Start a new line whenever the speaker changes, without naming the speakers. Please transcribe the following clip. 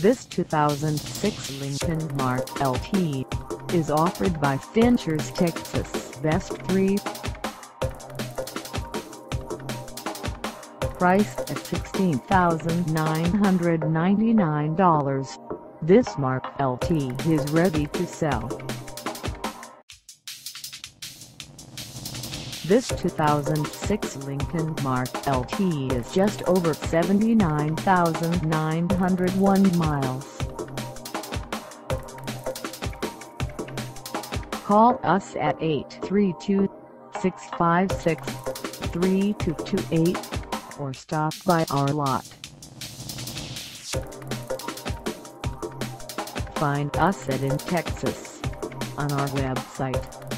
This 2006 Lincoln Mark LT is offered by Finchers Texas Best 3. Priced at $16,999, this Mark LT is ready to sell. This 2006 Lincoln Mark LT is just over 79,901 miles. Call us at 832-656-3228 or stop by our lot. Find us at in Texas on our website